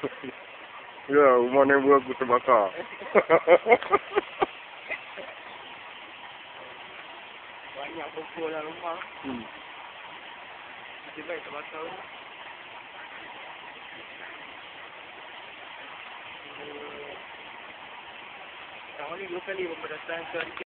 ya, rumah neighbor aku terbakar. Banyak pokok dalam rumah. Hmm. Kita baik terbakar. Tahun ni dua kali pembedasan ke